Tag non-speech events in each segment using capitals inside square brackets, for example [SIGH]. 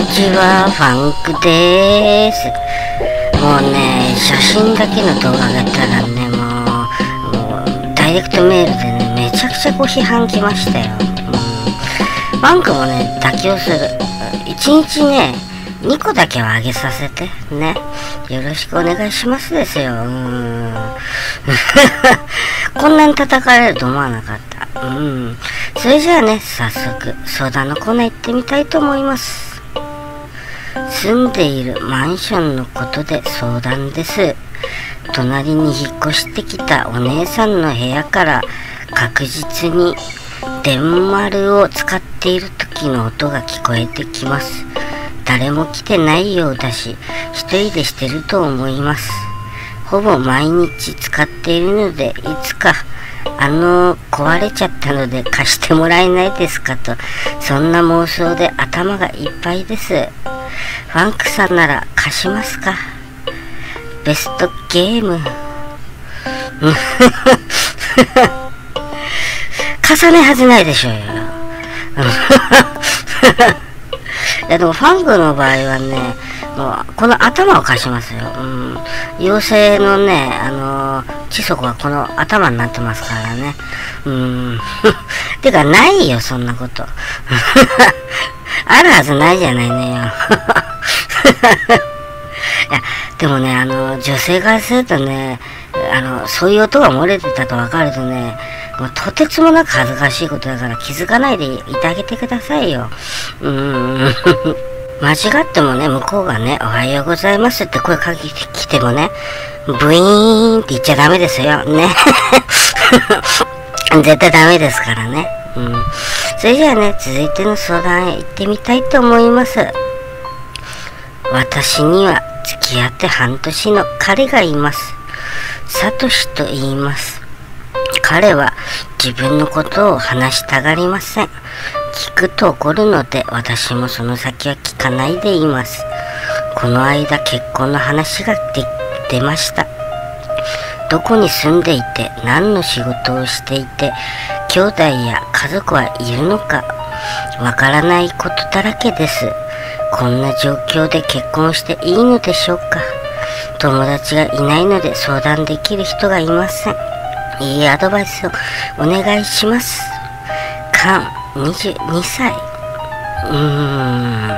にちは、ファンクです。もうね、写真だけの動画がたらね、もう、もうダイレクトメールでね、めちゃくちゃご批判来ましたよ。うん、ファンクもね、妥協する。1日ね、2個だけはあげさせて。ね。よろしくお願いしますですよ。うん。[LAUGHS] こんなに叩かれると思わなかった。うん。それじゃあね、早速、相談のコーナー行ってみたいと思います。住んでいるマンションのことで相談です。隣に引っ越してきたお姉さんの部屋から確実に電丸を使っている時の音が聞こえてきます。誰も来てないようだし、一人でしてると思います。ほぼ毎日使っているので、いつか、あの、壊れちゃったので貸してもらえないですかと、そんな妄想で頭がいっぱいです。ファンクさんなら貸しますかベストゲーム。貸さないはずないでしょうよ [LAUGHS] い。やでもファンクの場合はね、もうこの頭を貸しますよ。うん。妖精のね、あのー、地足はこの頭になってますからね。うん。[LAUGHS] てか、ないよ、そんなこと。あるはずないじゃないのよ。[LAUGHS] いや、でもね、あの、女性からするとね、あの、そういう音が漏れてたと分かるとね、もうとてつもなく恥ずかしいことだから気づかないでいてあげてくださいよ。うーん。[LAUGHS] 間違ってもね、向こうがね、おはようございますって声かけてきてもね、ブイーンって言っちゃダメですよ。ね。[LAUGHS] 絶対ダメですからね。うん。それじゃあね、続いての相談へ行ってみたいと思います。私には付き合って半年の彼がいます。サトシと言います。彼は自分のことを話したがりません。聞くと怒るので私もその先は聞かないでいます。この間結婚の話が出ました。どこに住んでいて何の仕事をしていて兄弟や家族はいるのかわからないことだらけです。こんな状況で結婚していいのでしょうか友達がいないので相談できる人がいません。いいアドバイスをお願いします。カン、22歳。うーん。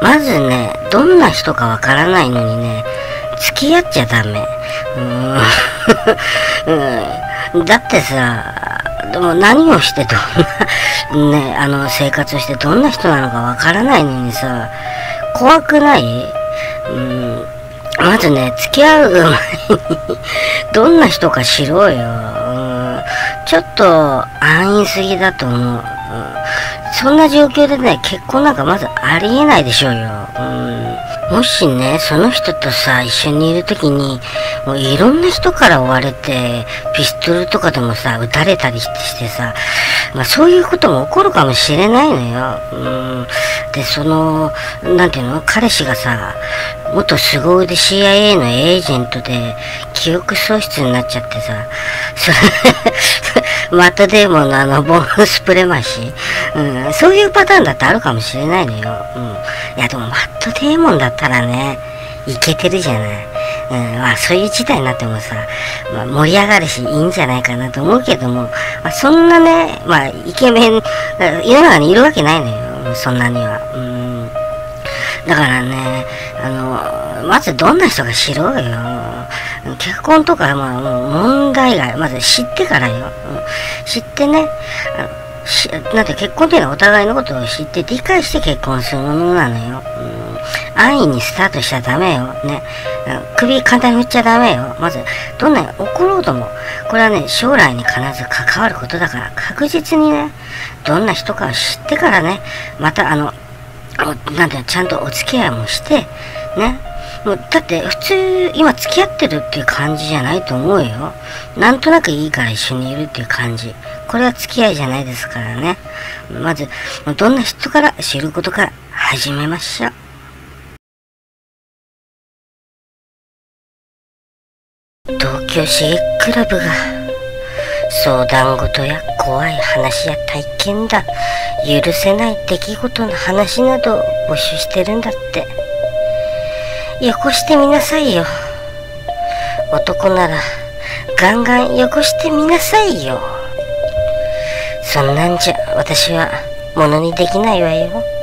まずね、どんな人かわからないのにね、付き合っちゃダメ。うーん。[LAUGHS] だってさ、でも何をしてどんな [LAUGHS] ね、あの、生活してどんな人なのかわからないのにさ、怖くない？うん。まずね、付き合う前にどんな人か知ろうよ。うん、ちょっと安易すぎだと思う、うん。そんな状況でね、結婚なんかまずありえないでしょうよ。うんもしね、その人とさ、一緒にいるときに、もういろんな人から追われて、ピストルとかでもさ、撃たれたりしてさ、まあそういうことも起こるかもしれないのよ。うん。で、その、なんていうの？彼氏がさ、元凄腕 CIA のエージェントで、記憶喪失になっちゃってさ、それマットデーモンのあのボンスプレマシーうん、そういうパターンだってあるかもしれないのよ。うん。いや、でもマットデーモンだったらね、いけてるじゃない。うん、まあそういう事態になってもさ、まあ、盛り上がるしいいんじゃないかなと思うけども、まあ、そんなね、まあイケメン、世の中にいるわけないのよ、そんなには。うん。だからね、あの、まずどんな人か知ろうよ。結婚とか、まあもう問題が、まず知ってからよ。うん、知ってね、あのなんて結婚っていうのはお互いのことを知って理解して結婚するものなのよ。うん、安易にスタートしちゃダメよ。ね。首簡単に振っちゃダメよ。まず、どんなに怒ろうとも、これはね、将来に必ず関わることだから、確実にね、どんな人かを知ってからね、またあの、なんていうの、ちゃんとお付き合いもして、ね。もうだって普通今付き合ってるっていう感じじゃないと思うよ。なんとなくいいから一緒にいるっていう感じ。これは付き合いじゃないですからね。まず、どんな人から知ることから始めましょう。東京シゲクラブが相談事や怖い話や体験談許せない出来事の話などを募集してるんだってよこしてみなさいよ。男ならガンガンよこしてみなさいよ。そんなんじゃ私はものにできないわよ。